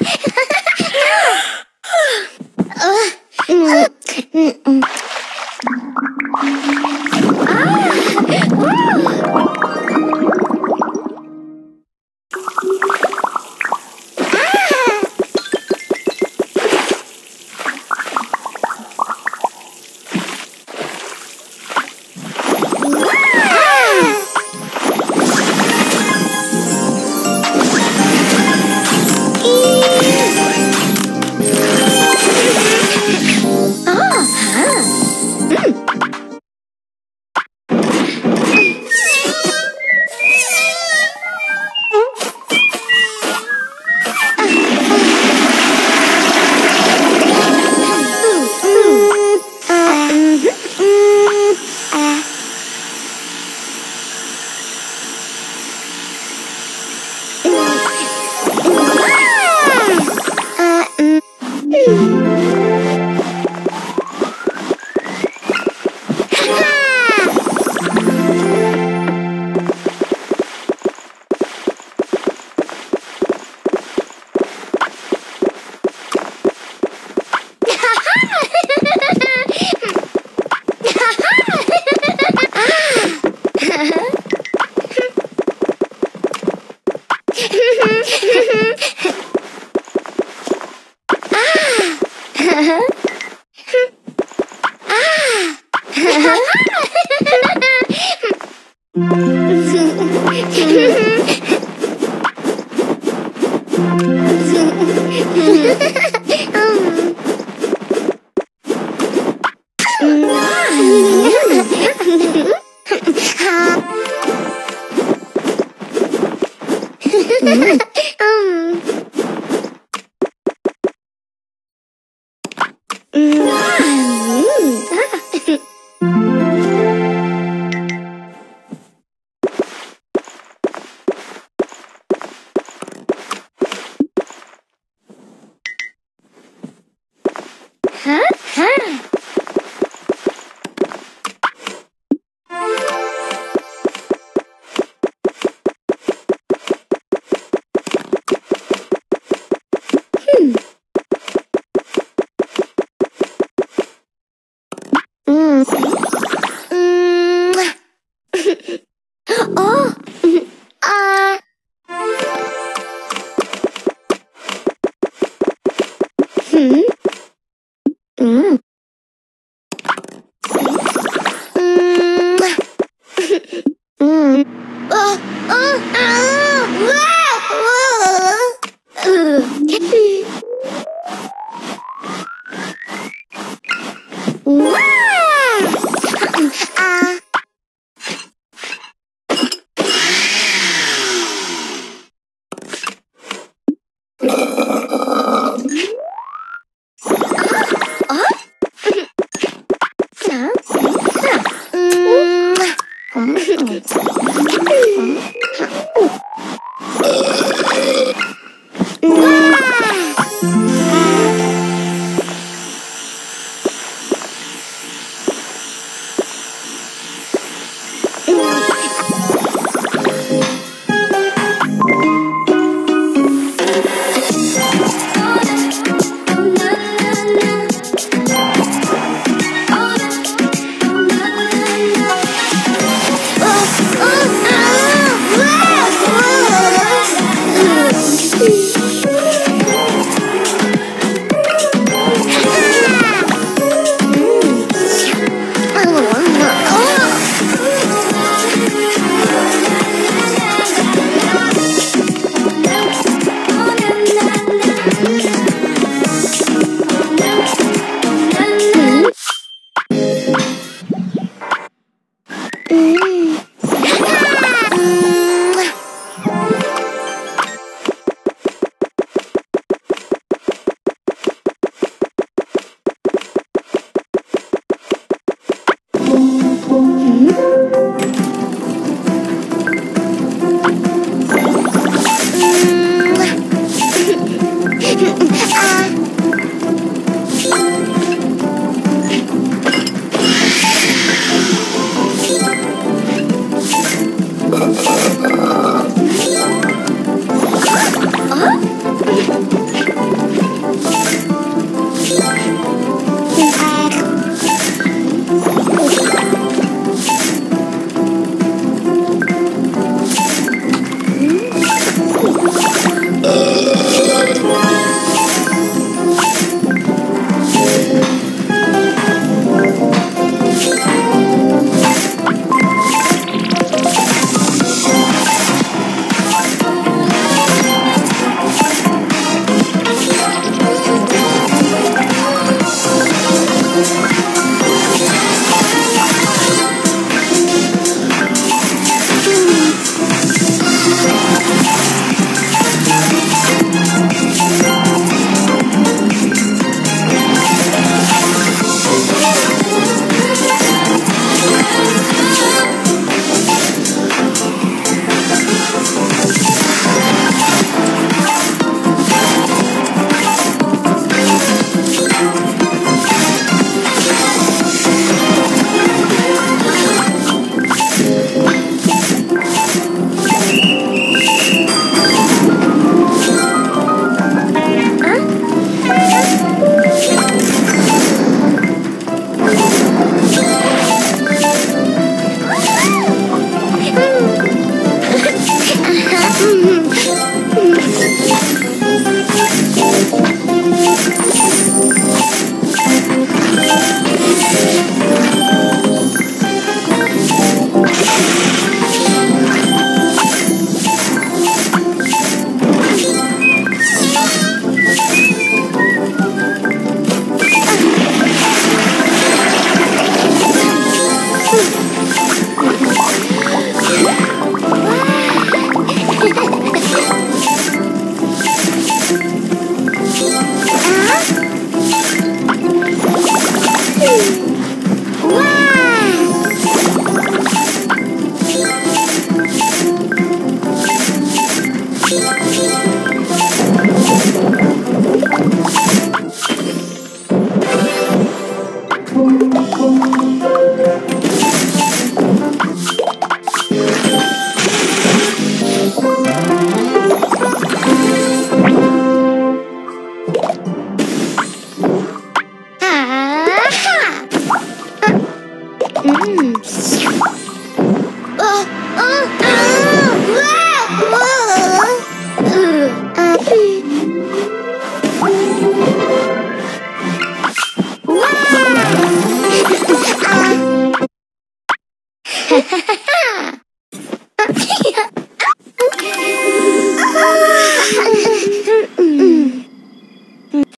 어, 음, 음, 음. 음. Ha ha ha! Huh? Mm.